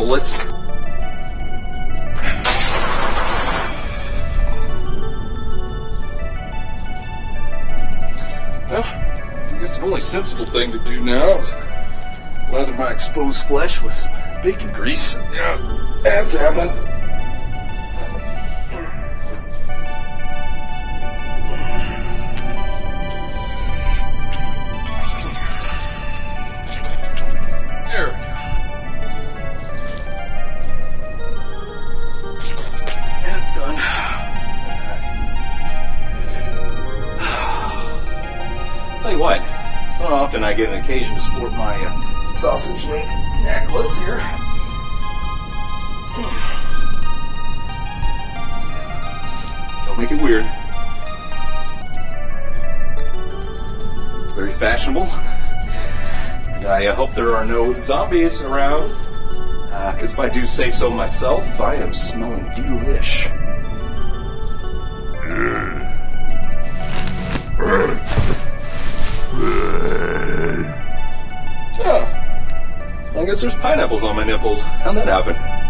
bullets. Well, I guess the only sensible thing to do now is lather my exposed flesh with some bacon grease. Yeah, that's happening. What, it's not often I get an occasion to sport my uh, sausage link necklace here. Don't make it weird. Very fashionable. And I uh, hope there are no zombies around. Because if I do say so myself, I am smelling delish. I guess there's pineapples on my nipples. How'd that happen?